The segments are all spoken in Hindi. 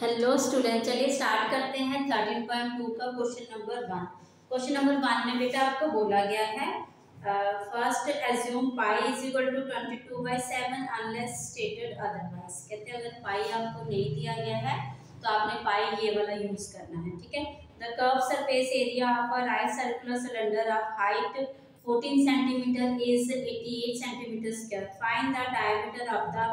हेलो स्टूडेंट चलिए स्टार्ट करते हैं थर्टीन पॉइंट टू का question number one question number one में बेटा आपको बोला गया है first assume pi is equal to twenty two by seven unless stated otherwise कहते हैं, अगर पाई आपको नहीं दिया गया है तो आपने पाई ये वाला यूज़ करना है, ठीक है? The curved surface area of a right circular cylinder of height 14 centimetre is 88 centimetre square find the diameter of the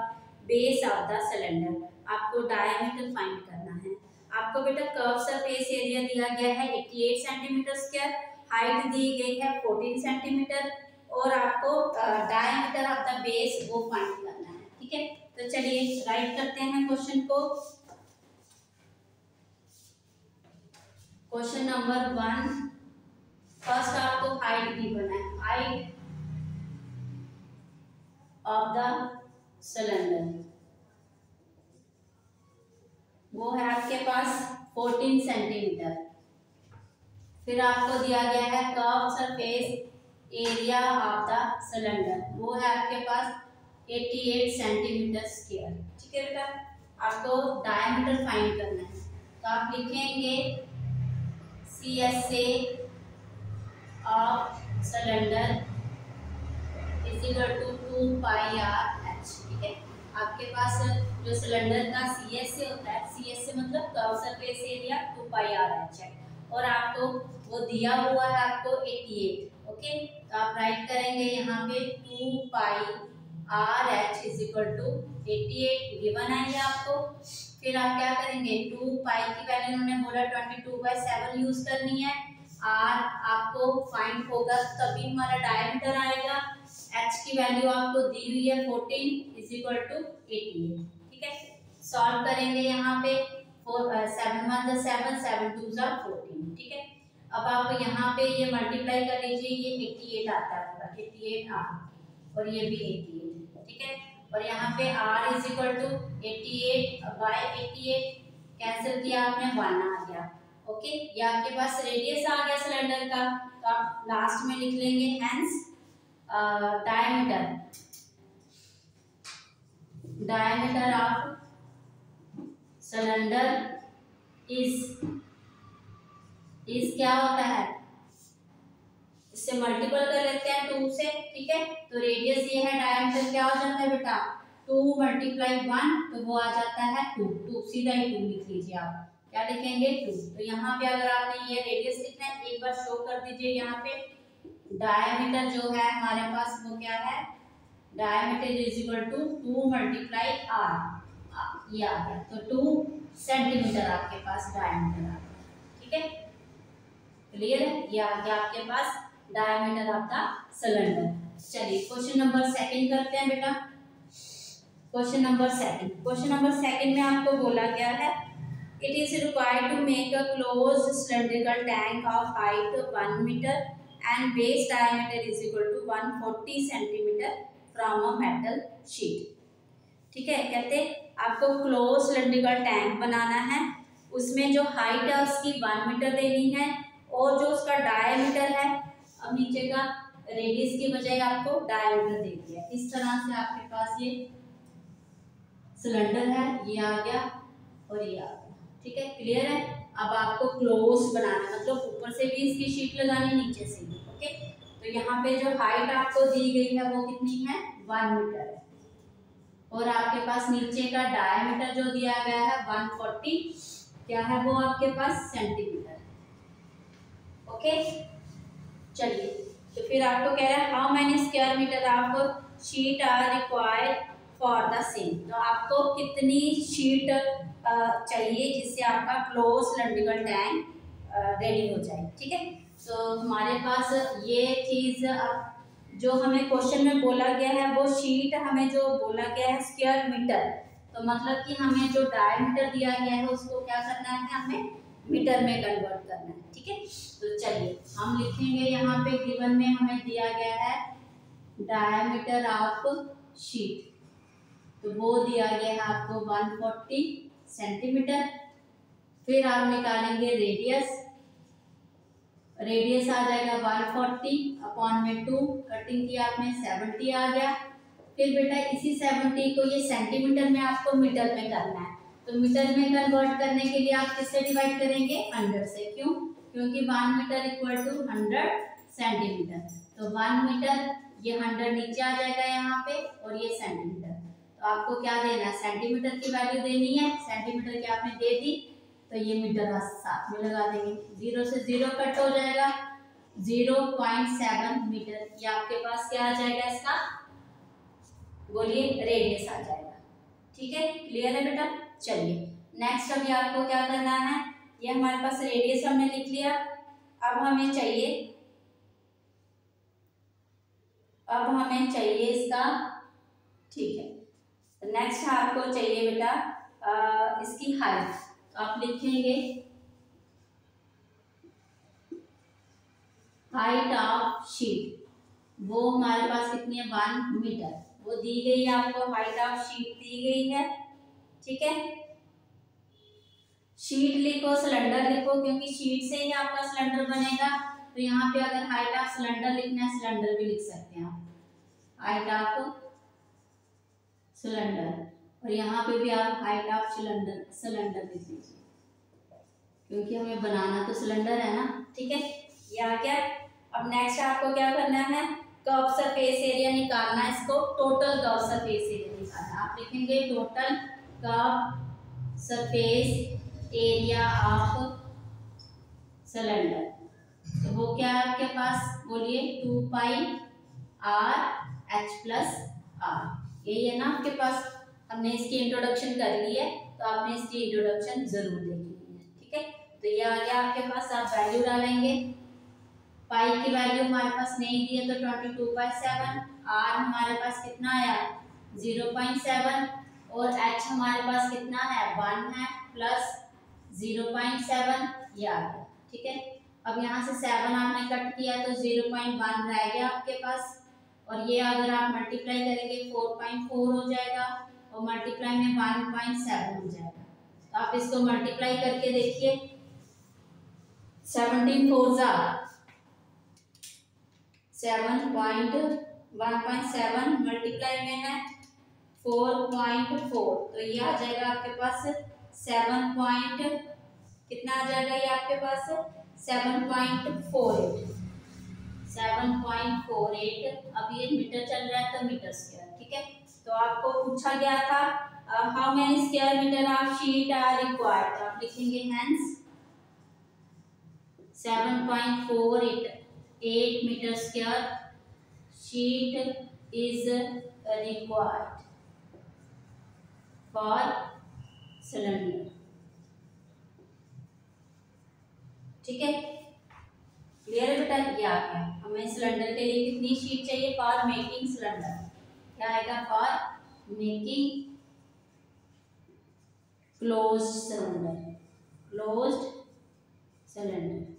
base of the cylinder आपको डायमीटर फाइंड करना है। आपको बेटा कर्व सरफेस एरिया दिया गया है 88 सेंटीमीटर स्क्वायर हाइट दी गई है 14 सेंटीमीटर और आपको डायमीटर ऑफ़ द बेस वो फाइंड करना है, ठीक है? तो चलिए राइट करते हैं क्वेश्चन को। क्वेश्चन नंबर वन फ़र्स्ट आपको हाइट की बना है हाइट ऑफ़ द सिलेंडर वो है आपके पास 14 सेंटीमीटर फिर आपको दिया गया है curved surface area of the cylinder वो है आपके पास 88 सेंटीमीटर स्क्वायर ठीक है बेटा? आपको डायमीटर फाइंड करना है। तो आप लिखेंगे C S A of cylinder is equal to two pi r आपके पास जो सिलेंडर का सी एस से होता है सी एस से मतलब curved surface area two pi r h है और आपको वो दिया हुआ है आपको 88 ओके तो आप राइट करेंगे यहाँ पे two pi r h is equal to eighty eight given है आपको। फिर आप क्या करेंगे? टू पाई की वैल्यू उन्होंने बोला twenty two by seven use करनी है। आर आपको फाइंड होगा, तभी हमारा डायमीटर आएगा। एच की वैल्यू आपको दी हुई है fourteen is equal to eighteen ठीक है? सॉल्व करेंगे यहाँ पे four seven one seven seven two jar fourteen ठीक है? अब आप यहाँ पे ये मल्टीप्लाई कर लीजिए, ये एट्टी एट आता है पूरा। एट्टी एट आर और ये भी एट्टी एट ठीक है? और यहाँ पे r is equal to eighty eight by eighty eight cancel किया आपने वन आ गया। ओके ये आपके पास रेडियस आ गया सिलेंडर का। तो आप लास्ट में लिख लेंगे hence diameter diameter of cylinder is is क्या होता है? इससे मल्टीपल कर लेते हैं टू से, ठीक है? तो रेडियस ये है डायमीटर क्या हो जाता है बेटा? टू मल्टीप्लाई वन तो वो आ जाता है टू टू सीधा ही टू लिख लीजिए आप। क्या लिखेंगे? टू तो यहाँ पे अगर आपने ये रेडियस लिखना है, एक बार शो कर दीजिए यहाँ पे। डायमीटर जो है, हमारे पास वो क्या है? Diameter is equal to two multiply r ये आ गया। तो टू सेंटीमीटर आपके पास डायमीटर आ गया। ठीक है? क्लियर है? ये आ गया आपके पास डायमीटर द सिलेंडर चलिए क्वेश्चन नंबर सेकंड करते हैं बेटा। Question number second question number second में आपको बोला गया है it is required to make a closed cylindrical tank of height one metre and base diameter is equal to 140 centimeter from a metal sheet. ठीक है, कहते आपको क्लोज सिलेंड्रिकल टैंक बनाना है। उसमें जो हाइट है, उसकी वन मीटर देनी है और जो उसका डायमीटर है, अब नीचे का रेडियस की बजाय आपको डायमीटर दे दिया इस तरह से आपके पास ये सिलेंडर है, ये आ गया और ये आ गया। ठीक है क्लियर है? अब आपको क्लोज बनाना मतलब ऊपर से भी इसकी शीट लगानी नीचे से भी। तो यहाँ पे जो हाइट आपको दी गई है वो कितनी है? वन मीटर और आपके पास नीचे का डायमीटर जो दिया गया है वन फोर्टी क्या है वो आपके पास? सेंटीमीटर ओके चलिए तो फिर आपको कह रहा है हाउ मैनी स्क्वायर मीटर आप sheet are required for the same तो आपको कितनी शीट चाहिए जिससे आपका क्लोज सिलेंड्रिकल टैंक रेडी हो जाए? ठीक है? तो हमारे पास ये चीज़ जो हमें क्वेश्चन में बोला गया है, वो शीट हमें जो बोला गया है स्क्वायर मीटर तो मतलब कि हमें जो डायमीटर दिया गया है, उसको क्या करना है, हमें मीटर में कन्वर्ट करना है, ठीक है? तो चलिए, हम लिखेंगे यहाँ पे गिवन में हमें दिया गया है डायमीटर ऑफ़ शीट तो वो दिया गया है आपको 140 सेंटीमीटर फिर आप निकालेंगे रेडियस रेडियस आ जाएगा 140 अपॉन में टू कटिंग की आपने 70 आ गया। फिर बेटा इसी 70 को ये सेंटीमीटर में आपको मीटर में करना है। तो मीटर में कन्वर्ट करने के लिए आप किससे डिवाइड करेंगे? हंड्रेड से। क्यों? क्योंकि one metre equal to hundred centimetre तो वन मीटर ये हंड्रेड नीचे आ जाएगा यहाँ पे और ये सेंटीमीटर तो आपको क्या देना है? सेंटीमीटर की वैल्यू देनी है। सेंटीमीटर की आपने दे दी। तो ये मीटर साथ में लगा देंगे। ज़ीरो से ज़ीरो कट हो जाएगा। Zero point seven metre. ये आपके पास क्या आ जाएगा इसका? बोलिए रेडियस आ जाएगा। ठीक है? क्लियर है बेटा? चलिए। नेक्स्ट अभी आपको क्या करना है? ये हमारे पास रेडियस हमने लिख लिया। अब हमें चाहिए अब हमें चाहिए इसका ठीक है। नेक्स्ट आपको चाहिए बेटा इसकी हाइट आप लिखेंगे हाइट ऑफ़ शीट वो हमारे पास कितनी है? वन मीटर वो दी गई है आपको हाइट ऑफ़ शीट दी गई है। ठीक है? शीट लिखो सिलेंडर लिखो, क्योंकि शीट से ही आपका सिलेंडर बनेगा। तो यहाँ पे अगर हाइट ऑफ़ सिलेंडर लिखना है सिलेंडर भी लिख सकते हैं आप। हाइट ऑफ़ सिलेंडर और यहाँ पे भी आप हाइट ऑफ़ सिलेंडर सिलेंडर लिख लीजिए। क्योंकि हमें बनाना तो सिलेंडर है ना? ठीक है? ये गया। अब नेक्स्ट आपको क्या करना है? कर्व सरफेस एरिया निकालना है इसको। टोटल कर्व सरफेस एरिया निकालना आप लिखेंगे total curve surface area of cylinder तो वो क्या है आपके पास? बोलिए two pi r h plus r यही है ना आपके पास? हमने इसकी इंट्रोडक्शन कर ली है तो आपने इसकी इंट्रोडक्शन ज़रूर देखनी है, ठीक है? तो ये आ गया आपके पास, आप वैल्यू डालेंगे। पाई की वैल्यू हमारे पास नहीं दी है तो twenty two by seven r हमारे पास कितना आया? ज़ीरो पॉइंट सेवन और एच हमारे पास कितना है? वन है प्लस ज़ीरो पॉइंट सेवन ये आ गया, ठीक है? अब यहाँ से सेवन आपने कट किया तो ज़ीरो पॉइंट वन रह गया आपके पास, और ये अगर आप मल्टीप्लाई करेंगे फोर पॉइंट फोर हो जाएगा। और मल्टीप्लाई में वन पॉइंट सेवन हो जाएगा। तो आप इसको मल्टीप्लाई करके देखिए। सेवनटीन फोर ज़ा। Seven point one point seven multiply में है फोर पॉइंट फोर तो ये आ जाएगा आपके पास सेवन पॉइंट कितना आ जाएगा ये आपके पास? Seven point four eight seven point four eight अब ये मीटर चल रहा है तो मीटर स्क्वायर ठीक है? तो आपको पूछा गया था how many square metre of sheet are required तो आप लिखेंगे hence seven point four eight eight metre square sheet is required for cylinder ठीक है? क्लियर बेटा? ये आ गया। हमें सिलेंडर के लिए कितनी शीट चाहिए? फॉर मेकिंग सिलेंडर क्या आएगा for making close cylinder close cylinder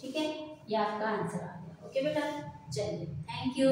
ठीक है? ये आपका आंसर आ गया। ओके बेटा? चलिए। Thank you